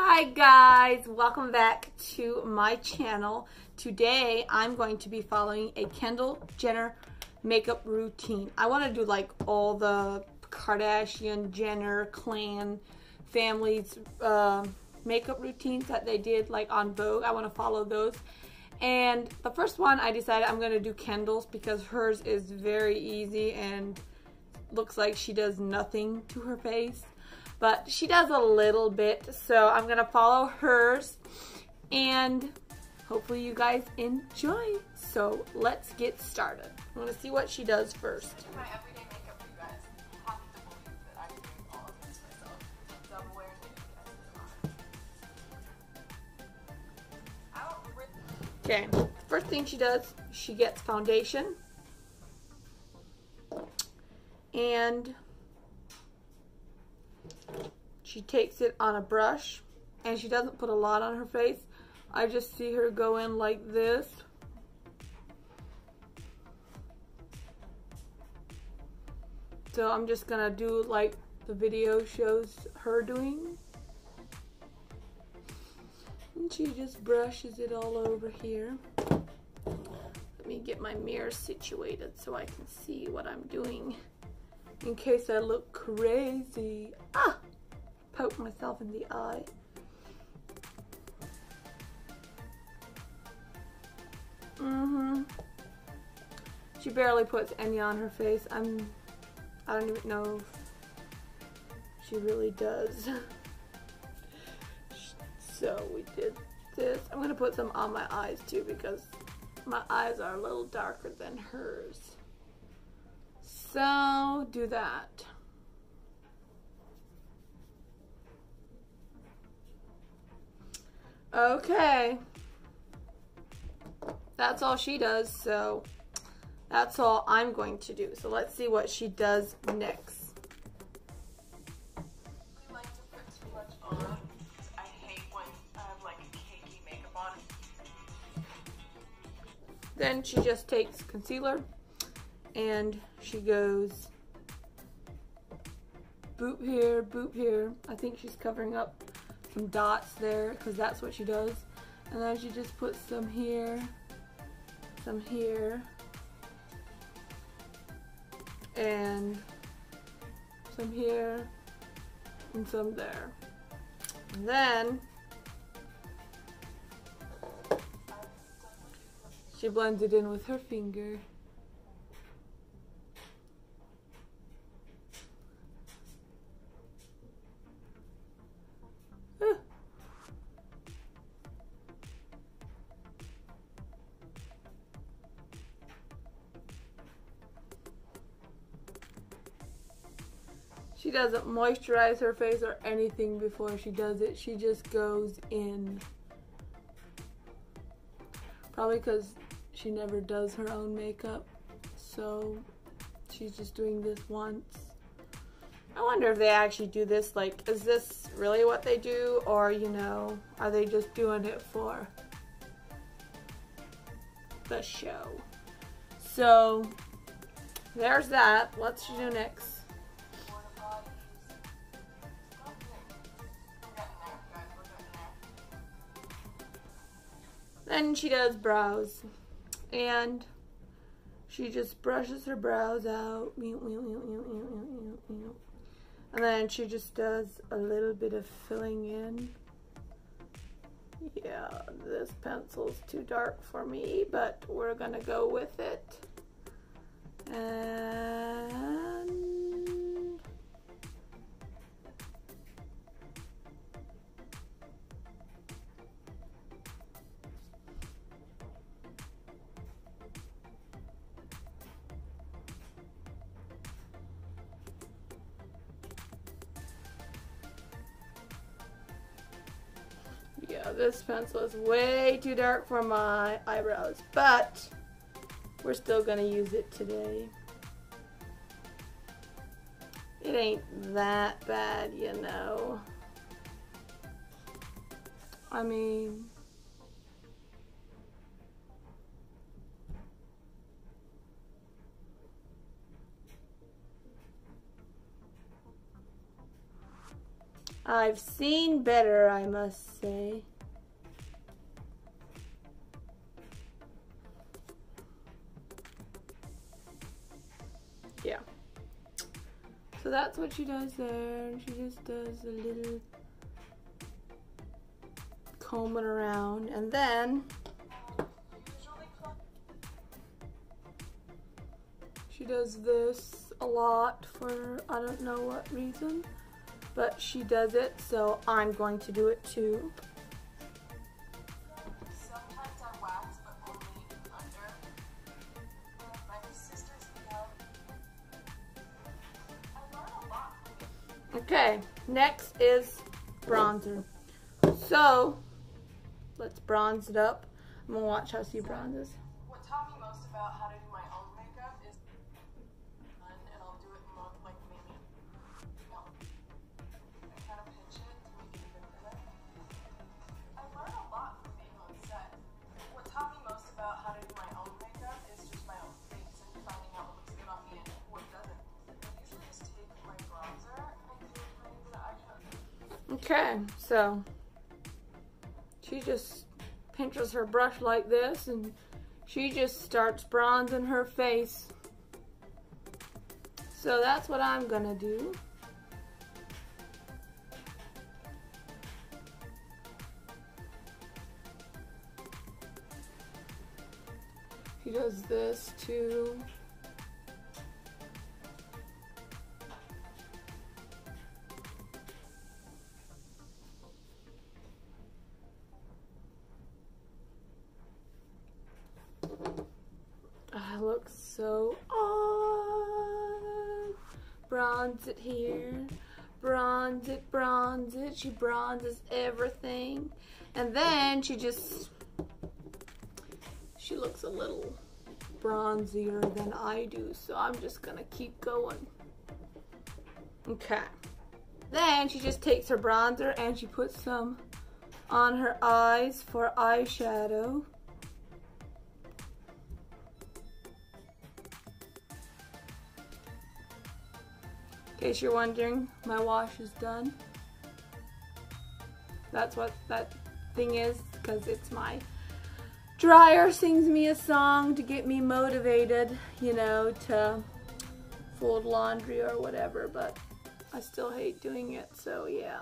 Hi guys, welcome back to my channel. Today I'm going to be following a Kendall Jenner makeup routine. I want to do like all the Kardashian, Jenner, clan, families uh, makeup routines that they did like on Vogue. I want to follow those. And the first one I decided I'm going to do Kendall's because hers is very easy and looks like she does nothing to her face but she does a little bit. So I'm going to follow hers and hopefully you guys enjoy. So let's get started. I'm to see what she does first. Okay, first thing she does, she gets foundation. And she takes it on a brush and she doesn't put a lot on her face. I just see her go in like this. So I'm just gonna do like the video shows her doing. And she just brushes it all over here. Let me get my mirror situated so I can see what I'm doing in case I look crazy. Ah! Poke myself in the eye. Mm-hmm. She barely puts any on her face. I'm, I don't even know she really does. so we did this. I'm gonna put some on my eyes too because my eyes are a little darker than hers. So do that. Okay. That's all she does, so that's all I'm going to do. So let's see what she does next. Then she just takes concealer and she goes boop here, boop here. I think she's covering up some dots there because that's what she does. And then she just puts some here, some here, and some here, and some there. And then she blends it in with her finger. She doesn't moisturize her face or anything before she does it. She just goes in. Probably because she never does her own makeup. So she's just doing this once. I wonder if they actually do this, like, is this really what they do? Or, you know, are they just doing it for the show? So, there's that. What's she do next? She does brows. And she just brushes her brows out. And then she just does a little bit of filling in. Yeah, this pencil's too dark for me, but we're gonna go with it. And this pencil is way too dark for my eyebrows, but we're still gonna use it today. It ain't that bad, you know. I mean, I've seen better, I must say. So that's what she does there. She just does a little combing around. And then she does this a lot for I don't know what reason but she does it, so I'm going to do it too. Okay, next is bronzer. So, let's bronze it up. I'm gonna watch how she bronzes. What taught me most about how to do my own Okay, so she just pinches her brush like this and she just starts bronzing her face. So that's what I'm gonna do. She does this too. Looks so odd. Bronze it here. Bronze it, bronze it. She bronzes everything. And then she just, she looks a little bronzier than I do. So I'm just to keep going. Okay. Then she just takes her bronzer and she puts some on her eyes for eyeshadow. Case you're wondering, my wash is done. That's what that thing is, because it's my dryer sings me a song to get me motivated, you know, to fold laundry or whatever, but I still hate doing it, so yeah.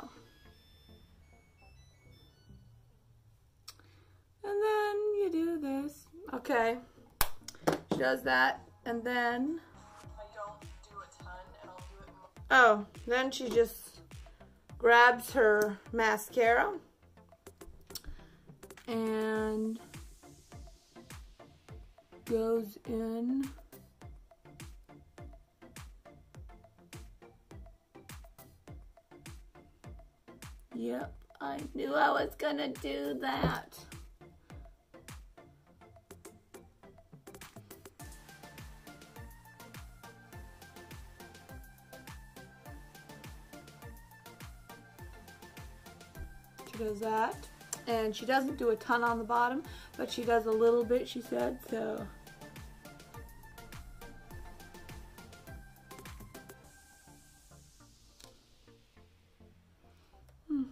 And then you do this. Okay. She does that, and then Oh, then she just grabs her mascara and goes in Yep, I knew I was gonna do that. She does that. And she doesn't do a ton on the bottom, but she does a little bit, she said, so. Hmm.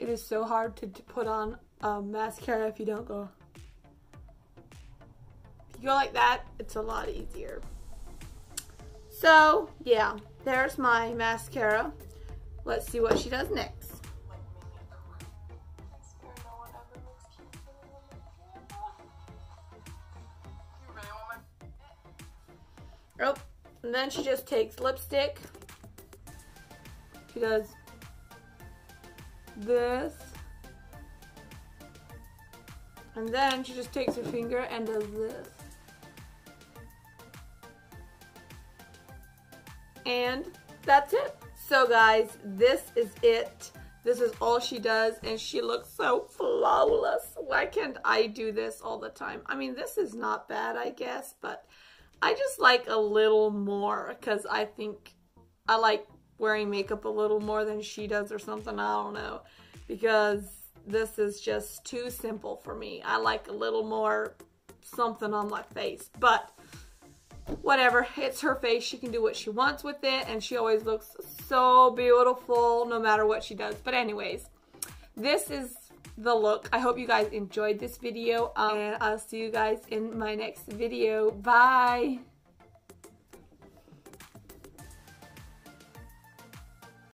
It is so hard to, to put on a mascara if you don't go go like that, it's a lot easier. So, yeah, there's my mascara. Let's see what she does next. Oh, and then she just takes lipstick. She does this. And then she just takes her finger and does this. And that's it. So guys, this is it. This is all she does and she looks so flawless. Why can't I do this all the time? I mean, this is not bad, I guess, but I just like a little more because I think I like wearing makeup a little more than she does or something. I don't know. Because this is just too simple for me. I like a little more something on my face. But whatever, it's her face. She can do what she wants with it, and she always looks so beautiful no matter what she does. But anyways, this is the look. I hope you guys enjoyed this video, um, and I'll see you guys in my next video. Bye!